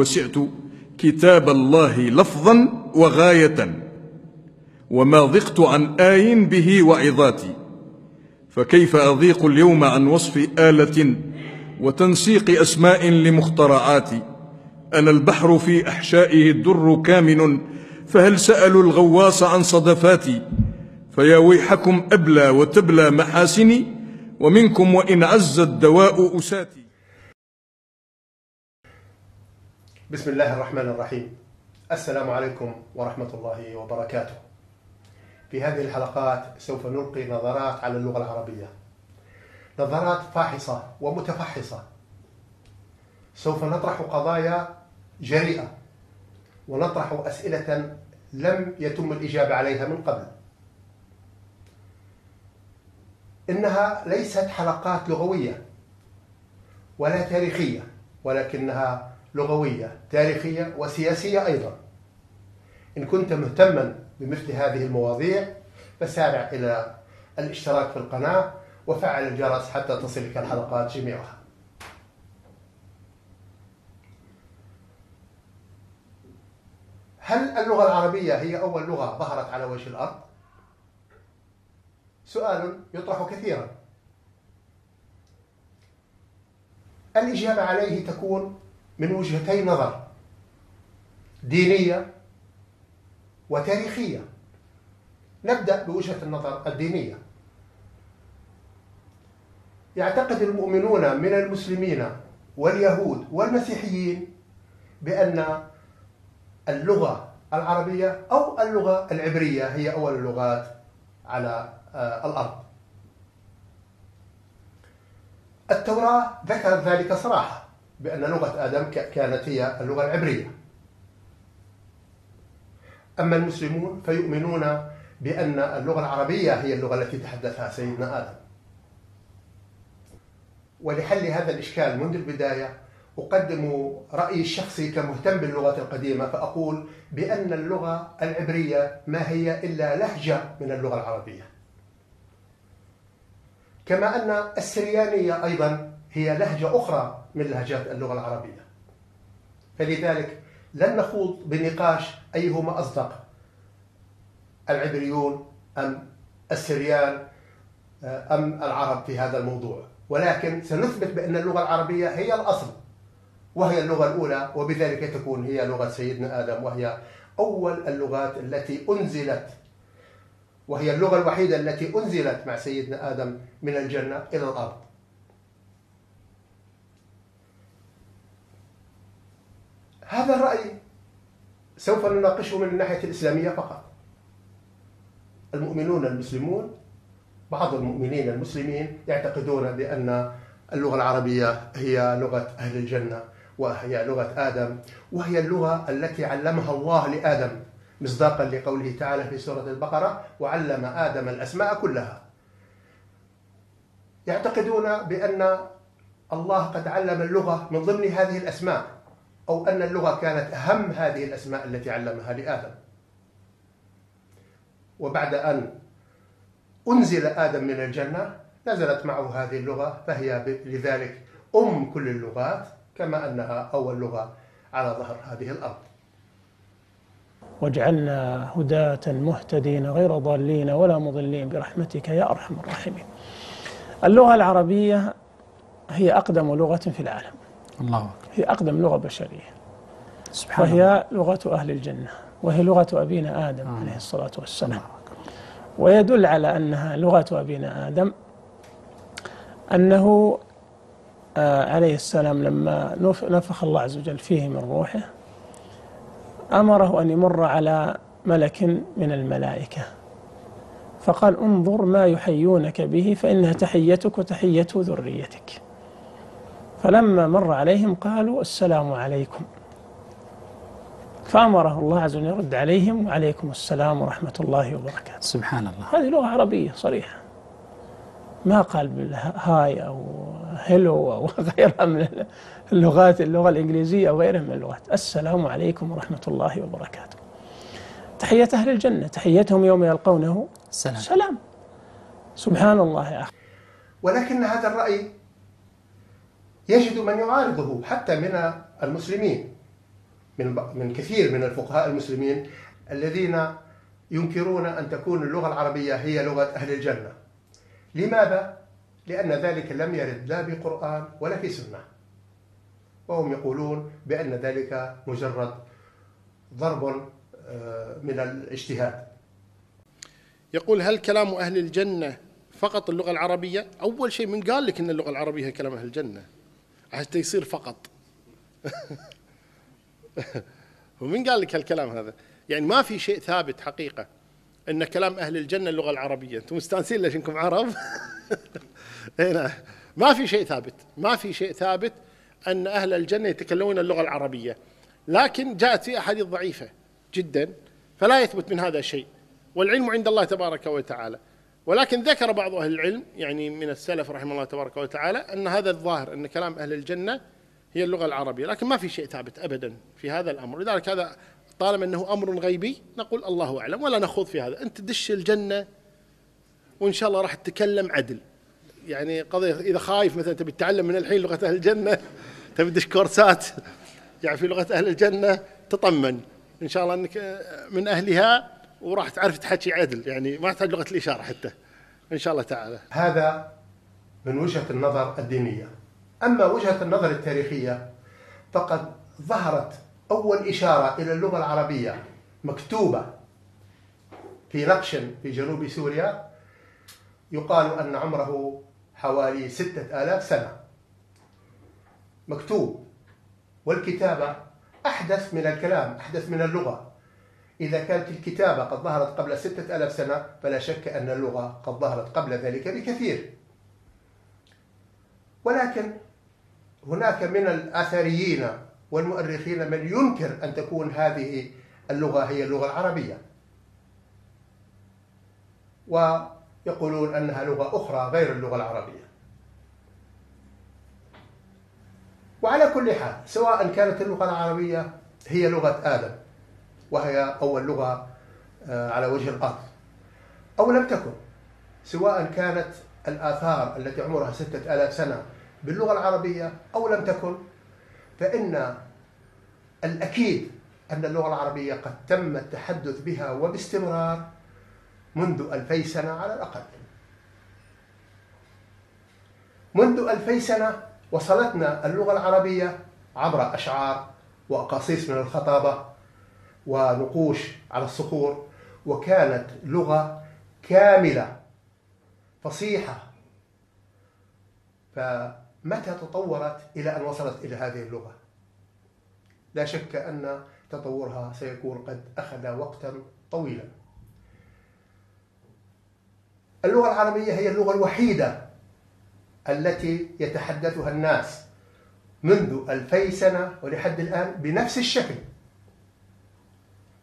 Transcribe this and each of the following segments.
وسعت كتاب الله لفظا وغاية وما ضقت عن آي به وعظاتي. فكيف أضيق اليوم عن وصف آلة وتنسيق أسماء لمخترعاتي؟ أنا البحر في أحشائه الدر كامن فهل سألوا الغواص عن صدفاتي؟ فيا ويحكم أبلى وتبلى محاسني ومنكم وإن عز الدواء أساتي. بسم الله الرحمن الرحيم. السلام عليكم ورحمة الله وبركاته. في هذه الحلقات سوف نلقي نظرات على اللغة العربية. نظرات فاحصة ومتفحصة. سوف نطرح قضايا جريئة ونطرح أسئلة لم يتم الإجابة عليها من قبل. إنها ليست حلقات لغوية ولا تاريخية ولكنها لغوية تاريخية وسياسية أيضا. إن كنت مهتما بمثل هذه المواضيع فسارع إلى الاشتراك في القناة وفعل الجرس حتى تصلك الحلقات جميعها. هل اللغة العربية هي أول لغة ظهرت على وجه الأرض؟ سؤال يطرح كثيرا. الإجابة عليه تكون من وجهتي نظر. دينية وتاريخية. نبدأ بوجهة النظر الدينية. يعتقد المؤمنون من المسلمين واليهود والمسيحيين بأن اللغة العربية أو اللغة العبرية هي أول اللغات على الأرض. التوراة ذكرت ذلك صراحة. بأن لغة آدم كانت هي اللغة العبرية. أما المسلمون فيؤمنون بأن اللغة العربية هي اللغة التي تحدثها سيدنا آدم. ولحل هذا الإشكال منذ البداية أقدم رأيي الشخصي كمهتم باللغة القديمة فأقول بأن اللغة العبرية ما هي إلا لهجة من اللغة العربية. كما أن السريانية أيضا هي لهجة أخرى من لهجات اللغة العربية. فلذلك لن نخوض بنقاش أيهما أصدق. العبريون أم السريان أم العرب في هذا الموضوع. ولكن سنثبت بأن اللغة العربية هي الأصل وهي اللغة الأولى وبذلك تكون هي لغة سيدنا آدم وهي أول اللغات التي أنزلت. وهي اللغة الوحيدة التي أنزلت مع سيدنا آدم من الجنة إلى الأرض. هذا الرأي سوف نناقشه من الناحية الإسلامية فقط. المؤمنون المسلمون بعض المؤمنين المسلمين يعتقدون بأن اللغة العربية هي لغة أهل الجنة وهي لغة آدم وهي اللغة التي علمها الله لآدم مصداقا لقوله تعالى في سورة البقرة وعلم آدم الأسماء كلها يعتقدون بأن الله قد علم اللغة من ضمن هذه الأسماء. أو أن اللغة كانت أهم هذه الأسماء التي علمها لآدم. وبعد أن أنزل آدم من الجنة نزلت معه هذه اللغة فهي لذلك أم كل اللغات كما أنها أول لغة على ظهر هذه الأرض. واجعلنا هداة مهتدين غير ضالين ولا مضلين برحمتك يا أرحم الراحمين. اللغة العربية هي أقدم لغة في العالم. الله أكبر هي أقدم لغة بشرية. سبحان الله. وهي لغة أهل الجنة. وهي لغة أبينا آدم عليه الصلاة والسلام. ويدل على أنها لغة أبينا آدم. أنه آه عليه السلام لما نفخ الله عز وجل فيه من روحه أمره أن يمر على ملك من الملائكة. فقال انظر ما يحيونك به فإنها تحيتك وتحية ذريتك. فلما مر عليهم قالوا السلام عليكم. فأمره الله عز وجل يرد عليهم وعليكم السلام ورحمة الله وبركاته. سبحان الله. هذه لغة عربية صريحة. ما قال بالهاي أو هلو أو غيرها من اللغات اللغة الإنجليزية أو غيرها من اللغات. السلام عليكم ورحمة الله وبركاته. تحية أهل الجنة. تحيتهم يوم يلقونه سلام. سلام. سبحان الله يا أخي. ولكن هذا الرأي يجد من يعارضه حتى من المسلمين من من كثير من الفقهاء المسلمين الذين ينكرون أن تكون اللغة العربية هي لغة أهل الجنة. لماذا؟ لأن ذلك لم يرد لا بقرآن ولا في سنة. وهم يقولون بأن ذلك مجرد ضرب آه، من الاجتهاد. يقول هل كلام أهل الجنة فقط اللغة العربية أول شيء من قال لك أن اللغة العربية هي كلام أهل الجنة حتى يصير فقط. ومن قال لك هالكلام هذا؟ يعني ما في شيء ثابت حقيقة أن كلام أهل الجنة اللغة العربية. أنتم مستانسين ليش إنكم عرب؟ هنا ما في شيء ثابت. ما في شيء ثابت أن أهل الجنة يتكلمون اللغة العربية. لكن جاءت في أحاديث ضعيفة جدا فلا يثبت من هذا شيء. والعلم عند الله تبارك وتعالى. ولكن ذكر بعض أهل العلم يعني من السلف رحمه الله تبارك وتعالى أن هذا الظاهر أن كلام أهل الجنة هي اللغة العربية لكن ما في شيء ثابت أبدا في هذا الأمر. لذلك هذا طالما أنه أمر غيبي نقول الله أعلم ولا نخوض في هذا. أنت دش الجنة وإن شاء الله راح تتكلم عدل. يعني قضية إذا خايف مثلا تبي تتعلم من الحين لغة أهل الجنة تبي تدش كورسات يعني في لغة أهل الجنة تطمن. إن شاء الله أنك من أهلها وراح تعرف تحكي عدل يعني ما تحتاج لغة الإشارة حتى. إن شاء الله تعالى. هذا من وجهة النظر الدينية. أما وجهة النظر التاريخية فقد ظهرت أول إشارة إلى اللغة العربية مكتوبة في نقش في جنوب سوريا. يقال أن عمره حوالي ستة آلاف سنة. مكتوب. والكتابة أحدث من الكلام أحدث من اللغة. إذا كانت الكتابة قد ظهرت قبل ستة ألاف سنة فلا شك أن اللغة قد ظهرت قبل ذلك بكثير. ولكن هناك من الآثاريين والمؤرخين من ينكر أن تكون هذه اللغة هي اللغة العربية. ويقولون أنها لغة أخرى غير اللغة العربية. وعلى كل حال سواء كانت اللغة العربية هي لغة آدم وهي أول لغة آه، على وجه الأرض أو لم تكن سواء كانت الآثار التي عمرها ستة آلاف سنة باللغة العربية أو لم تكن فإن الأكيد أن اللغة العربية قد تم التحدث بها وباستمرار منذ ألفي سنة على الأقل. منذ ألفي سنة وصلتنا اللغة العربية عبر أشعار وأقاصيص من الخطابة ونقوش على الصخور وكانت لغة كاملة فصيحة. فمتى تطورت إلى أن وصلت إلى هذه اللغة؟ لا شك أن تطورها سيكون قد أخذ وقتا طويلا. اللغة العربية هي اللغة الوحيدة التي يتحدثها الناس منذ ألفي سنة ولحد الآن بنفس الشكل.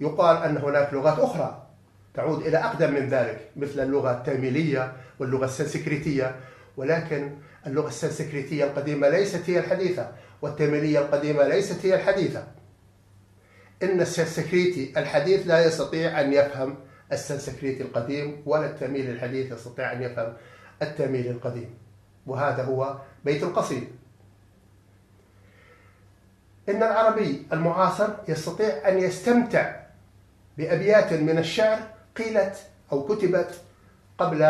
يقال أن هناك لغات أخرى تعود إلى أقدم من ذلك مثل اللغة التاميلية واللغة السنسكريتية. ولكن اللغة السنسكريتية القديمة ليست هي الحديثة والتاميلية القديمة ليست هي الحديثة. إن السنسكريتي الحديث لا يستطيع أن يفهم السنسكريتي القديم ولا التاميل الحديث يستطيع أن يفهم التاميل القديم. وهذا هو بيت القصيد إن العربي المعاصر يستطيع أن يستمتع بأبيات من الشعر قيلت أو كتبت قبل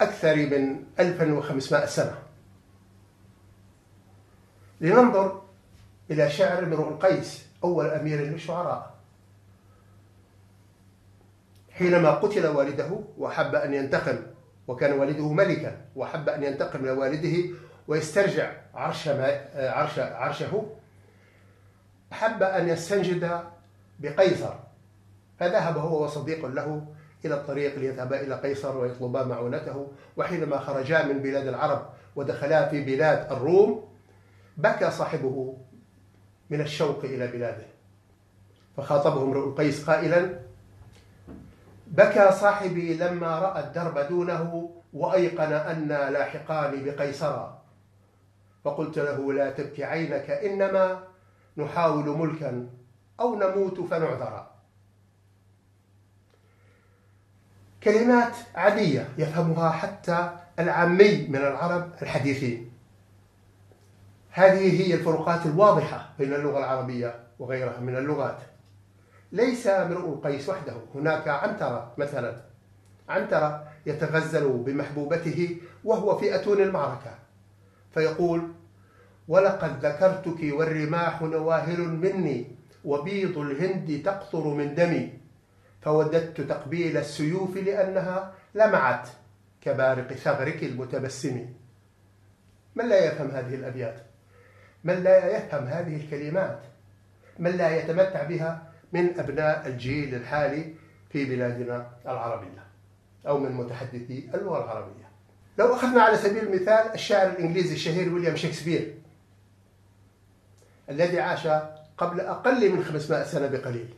أكثر من 1500 سنة. لننظر إلى شعر امرؤ القيس أول أمير للشعراء حينما قتل والده وحب أن ينتقم وكان والده ملكا وحب أن ينتقم لوالده ويسترجع عرش عرش عرشه حب أن يستنجد بقيصر. فذهب هو وصديق له إلى الطريق ليذهبا إلى قيصر ويطلبا معونته وحينما خرجا من بلاد العرب ودخلا في بلاد الروم بكى صاحبه من الشوق إلى بلاده. فخاطبه امرؤ القيس قائلا بكى صاحبي لما رأى الدرب دونه وأيقن أنا لاحقان بقيصرا فقلت له لا تبكي عينك إنما نحاول ملكا أو نموت فنعذرا كلمات عادية يفهمها حتى العامي من العرب الحديثين هذه هي الفروقات الواضحة بين اللغة العربية وغيرها من اللغات. ليس امرؤ القيس وحده. هناك عنترة مثلا. عنترة يتغزل بمحبوبته وهو في أتون المعركة. فيقول ولقد ذكرتك والرماح نواهل مني وبيض الهند تقطر من دمي. فوددت تقبيل السيوف لأنها لمعت كبارق ثغرك المتبسم. من لا يفهم هذه الأبيات؟ من لا يفهم هذه الكلمات؟ من لا يتمتع بها من أبناء الجيل الحالي في بلادنا العربية أو من متحدثي اللغة العربية. لو أخذنا على سبيل المثال الشاعر الإنجليزي الشهير ويليام شكسبير الذي عاش قبل أقل من 500 سنة بقليل.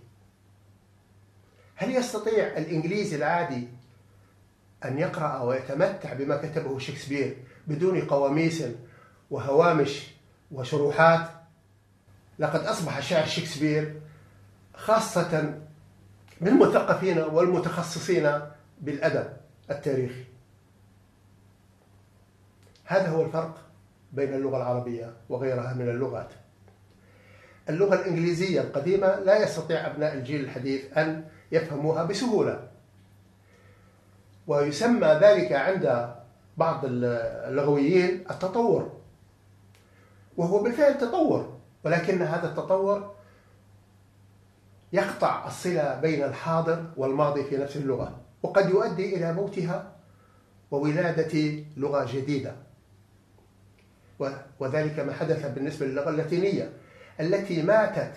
هل يستطيع الإنجليزي العادي أن يقرأ ويتمتع بما كتبه شكسبير بدون قواميس وهوامش وشروحات؟ لقد أصبح شعر شكسبير خاصة بالمثقفين والمتخصصين بالأدب التاريخي. هذا هو الفرق بين اللغة العربية وغيرها من اللغات. اللغة الإنجليزية القديمة لا يستطيع أبناء الجيل الحديث أن يفهموها بسهولة. ويسمى ذلك عند بعض اللغويين التطور. وهو بالفعل تطور ولكن هذا التطور يقطع الصلة بين الحاضر والماضي في نفس اللغة وقد يؤدي إلى موتها وولادة لغة جديدة. وذلك ما حدث بالنسبة للغة اللاتينية التي ماتت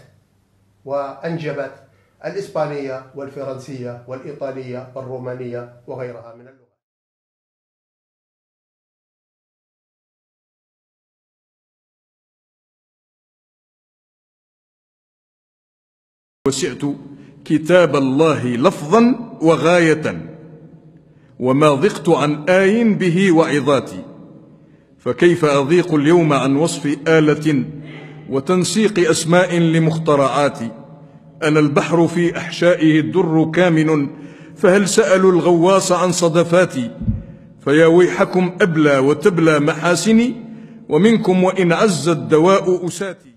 وأنجبت الإسبانية والفرنسية والإيطالية والرومانية وغيرها من اللغات. وسعت كتاب الله لفظا وغاية وما ضقت عن آي به وعظاتي فكيف أضيق اليوم عن وصف آلة وتنسيق أسماء لمخترعاتي؟ أنا البحر في أحشائه الدر كامن فهل سألوا الغواص عن صدفاتي؟ فيا ويحكم أبلى وتبلى محاسني ومنكم وإن عز الدواء أساتي.